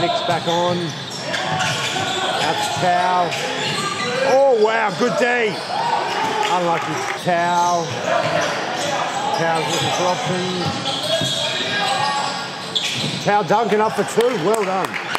Nick's back on. That's Tao. Oh, wow, good D. Unlucky Tao. Tao's looking for options. Tao Duncan up for two. Well done.